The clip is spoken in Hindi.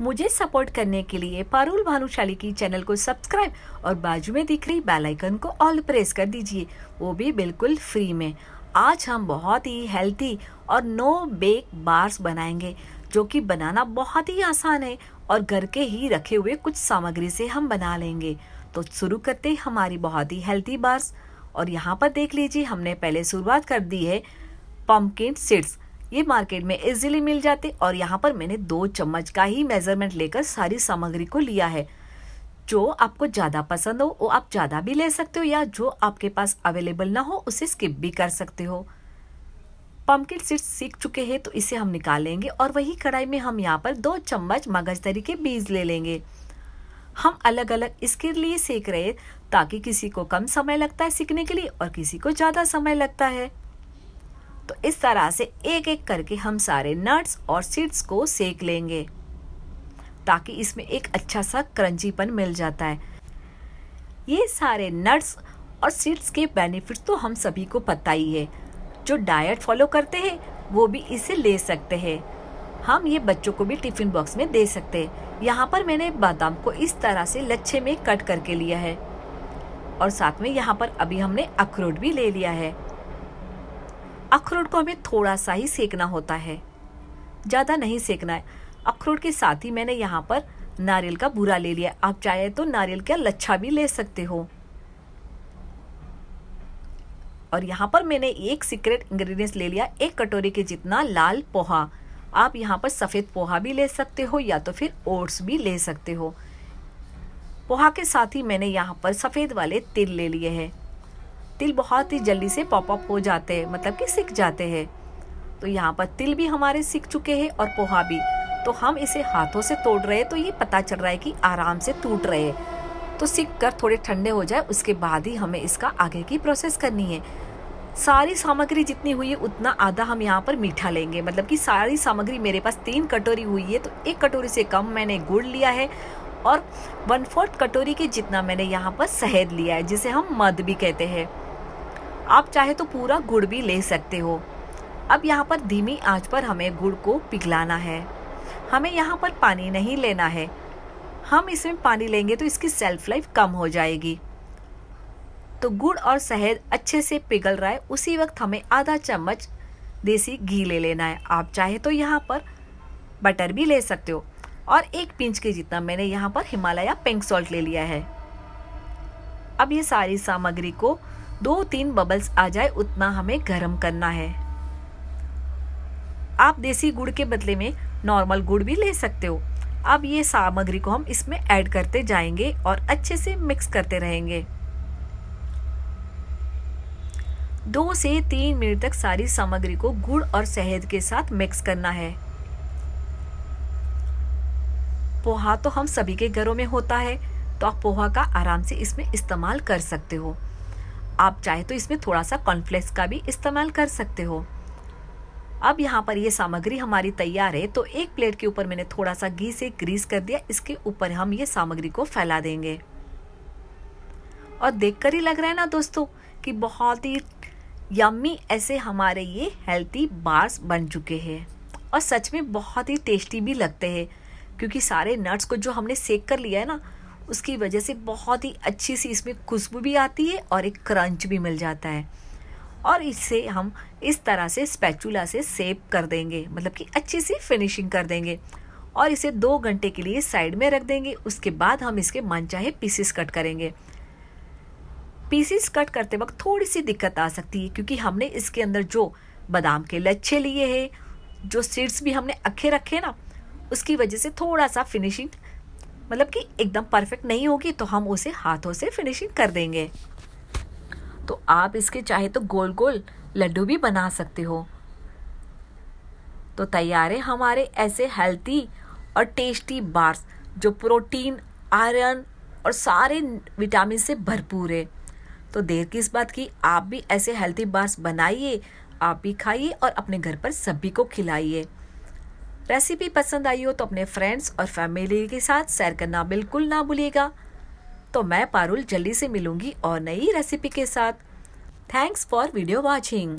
मुझे सपोर्ट करने के लिए पारुल भानुशाली की चैनल को सब्सक्राइब और बाजू में दिख रही बेल आइकन को ऑल प्रेस कर दीजिए। वो भी बिल्कुल फ्री में। आज हम बहुत ही हेल्थी और नो बेक बार्स बनाएँगे, जो कि बनाना बहुत ही आसान है और घर के ही रखे हुए कुछ सामग्री से हम बना लेंगे। तो शुरू करते हमारी बहुत ही हेल्थी बार्स और यहाँ पर देख लीजिए, हमने पहले शुरुआत कर दी है पम्पकिन सीड्स ये मार्केट में इजीली मिल जाते और यहाँ पर मैंने दो चम्मच का ही मेज़रमेंट लेकर सारी सामग्री को लिया है। जो आपको ज़्यादा पसंद हो, वो आप ज़्यादा भी ले सकते हो या जो आपके पास अवेलेबल ना हो, उसे स्किप भी कर सकते हो। पम्पकिन सीड्स सीख चुके हैं तो इसे हम निकालेंगे और वही कढ़ाई में हम यहाँ पर दो चम्मच मगजतरी के बीज ले लेंगे। हम अलग अलग इसके लिए सेक रहे ताकि किसी को कम समय लगता है सीखने के लिए और किसी को ज़्यादा समय लगता है। तो इस तरह से एक एक करके हम सारे नट्स और सीड्स को सेक लेंगे, ताकि इसमें एक अच्छा सा क्रंचीपन मिल जाता है। ये सारे नट्स और सीड्स के बेनिफिट्स तो हम सभी को पता ही है। जो डाइट फॉलो करते हैं, वो भी इसे ले सकते हैं। हम ये बच्चों को भी टिफ़िन बॉक्स में दे सकते हैं। यहाँ पर मैंने बादाम को इस तरह से लच्छे में कट करके लिया है। और साथ में यहाँ पर अभी हमने अखरोट भी ले लिया है। अखरोट को हमें थोड़ा सा ही सेकना होता है। ज़्यादा नहीं सेकना है। अखरोट के साथ ही मैंने यहाँ पर नारियल का बुरा ले लिया। आप चाहे तो नारियल का लच्छा भी ले सकते हो। और यहाँ पर मैंने एक सीक्रेट इंग्रेडिएंट्स ले लिया। एक कटोरी के जितना लाल पोहा। आप यहाँ पर सफ़ेद पोहा भी ले सकते हो या तो फिर ओट्स भी ले सकते हो। पोहा के साथ ही मैंने यहाँ पर सफ़ेद वाले तिल ले लिए हैं। तिल बहुत ही जल्दी से पॉपअप हो जाते हैं मतलब कि सिक जाते हैं। तो यहाँ पर तिल भी हमारे सिक चुके हैं और पोहा भी। तो हम इसे हाथों से तोड़ रहे हैं तो ये पता चल रहा है कि आराम से टूट रहे तो सिक कर थोड़े ठंडे हो जाए, उसके बाद ही हमें इसका आगे की प्रोसेस करनी है। सारी सामग्री जितनी हुई है, उतना आधा हम यहाँ पर मीठा लेंगे। मतलब कि सारी सामग्री मेरे पास तीन कटोरी हुई है तो एक कटोरी से कम मैंने गुड़ लिया है और वन फोर्थ कटोरी के जितना मैंने यहाँ पर शहद लिया है, जिसे हम मध भी कहते हैं। आप चाहे तो पूरा गुड़ भी ले सकते हो। अब यहाँ पर धीमी आँच पर हमें गुड़ को पिघलाना है। हमें यहाँ पर पानी नहीं लेना है। हम इसमें पानी लेंगे तो इसकी सेल्फ लाइफ कम हो जाएगी। तो गुड़ और शहद अच्छे से पिघल रहा है, उसी वक्त हमें आधा चम्मच देसी घी ले लेना है। आप चाहे तो यहाँ पर बटर भी ले सकते हो और एक पिंच के जितना मैंने यहाँ पर हिमालय पिंक सॉल्ट ले लिया है। अब ये सारी सामग्री को दो तीन बबल्स आ जाए, उतना हमें गर्म करना है। आप देसी गुड़ के बदले में नॉर्मल गुड़ भी ले सकते हो। अब ये सामग्री को हम इसमें ऐड करते जाएँगे और अच्छे से मिक्स करते रहेंगे। दो से तीन मिनट तक सारी सामग्री को गुड़ और शहद के साथ मिक्स करना है। पोहा तो हम सभी के घरों में होता है तो आप पोहा का आराम से इसमें इस्तेमाल कर सकते हो। आप चाहे तो इसमें थोड़ा सा कॉर्नफ्लेक्स का भी इस्तेमाल कर सकते हो। अब यहाँ पर ये सामग्री हमारी तैयार है तो एक प्लेट के ऊपर मैंने थोड़ा सा घी से ग्रीस कर दिया। इसके ऊपर हम ये सामग्री को फैला देंगे। और देखकर ही लग रहा है ना दोस्तों कि बहुत ही यम्मी ऐसे हमारे ये हेल्थी बार्स बन चुके हैं। और सच में बहुत ही टेस्टी भी लगते हैं, क्योंकि सारे नट्स को जो हमने सेक कर लिया है ना उसकी वजह से बहुत ही अच्छी सी इसमें खुशबू भी आती है और एक क्रंच भी मिल जाता है। और इसे हम इस तरह से स्पैचुला से सेप कर देंगे मतलब कि अच्छी सी फिनिशिंग कर देंगे। और इसे दो घंटे के लिए साइड में रख देंगे, उसके बाद हम इसके मन चाहे पीसीस कट करेंगे। पीसीस कट करते वक्त थोड़ी सी दिक्कत आ सकती है, क्योंकि हमने इसके अंदर जो बादाम के लच्छे लिए हैं, जो सीड्स भी हमने अखे रखे ना, उसकी वजह से थोड़ा सा फिनिशिंग मतलब कि एकदम परफेक्ट नहीं होगी तो हम उसे हाथों से फिनिशिंग कर देंगे। तो आप इसके चाहे तो गोल गोल लड्डू भी बना सकते हो। तो तैयार है हमारे ऐसे हेल्थी और टेस्टी बार्स जो प्रोटीन आयरन और सारे विटामिन से भरपूर है। तो देर की इस बात की? आप भी ऐसे हेल्थी बार्स बनाइए, आप भी खाइए और अपने घर पर सभी को खिलाइए। रेसिपी पसंद आई हो तो अपने फ्रेंड्स और फैमिली के साथ शेयर करना बिल्कुल ना भूलिएगा। तो मैं पारुल जल्दी से मिलूँगी और नई रेसिपी के साथ। Thanks for video watching